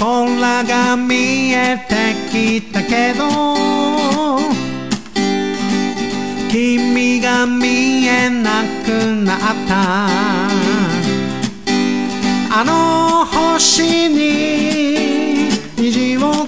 空が見えてきたけど君が見えなくなった。あの星に虹を